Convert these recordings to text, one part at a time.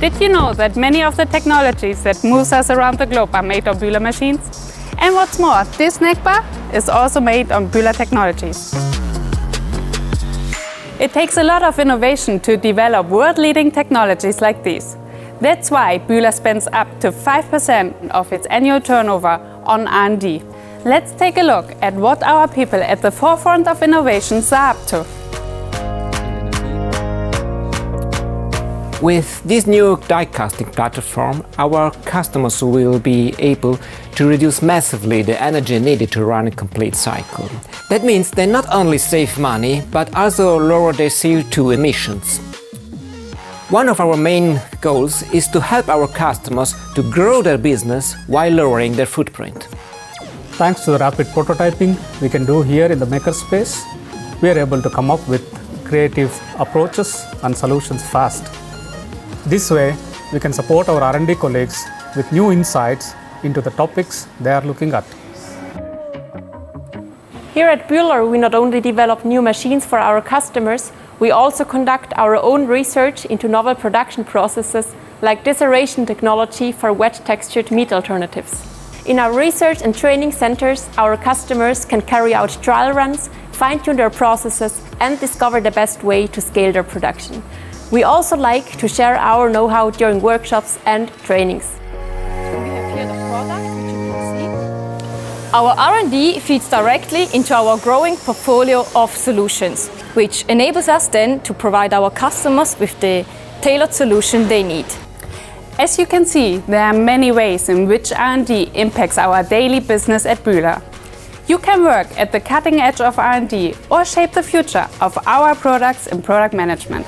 Did you know that many of the technologies that moves us around the globe are made on Bühler machines? And what's more, this snack bar is also made on Bühler technologies. It takes a lot of innovation to develop world-leading technologies like these. That's why Bühler spends up to 5% of its annual turnover on R&D. Let's take a look at what our people at the forefront of innovations are up to. With this new die casting platform, our customers will be able to reduce massively the energy needed to run a complete cycle. That means they not only save money, but also lower their CO2 emissions. One of our main goals is to help our customers to grow their business while lowering their footprint. Thanks to the rapid prototyping we can do here in the makerspace, we are able to come up with creative approaches and solutions fast. This way, we can support our R&D colleagues with new insights into the topics they are looking at. Here at Bühler, we not only develop new machines for our customers, we also conduct our own research into novel production processes like disseration technology for wet textured meat alternatives. In our research and training centers, our customers can carry out trial runs, fine-tune their processes and discover the best way to scale their production. We also like to share our know-how during workshops and trainings. Our R&D feeds directly into our growing portfolio of solutions, which enables us then to provide our customers with the tailored solution they need. As you can see, there are many ways in which R&D impacts our daily business at Bühler. You can work at the cutting edge of R&D or shape the future of our products in product management.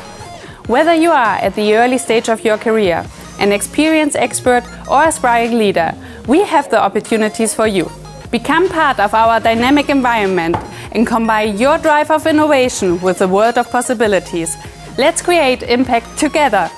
Whether you are at the early stage of your career, an experienced expert or aspiring leader, we have the opportunities for you. Become part of our dynamic environment and combine your drive of innovation with the world of possibilities. Let's create impact together.